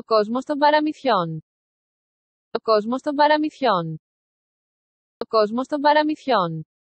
Ο κόσμος των παραμυθιών. Ο κόσμος των παραμυθιών. Ο κόσμος των παραμυθιών.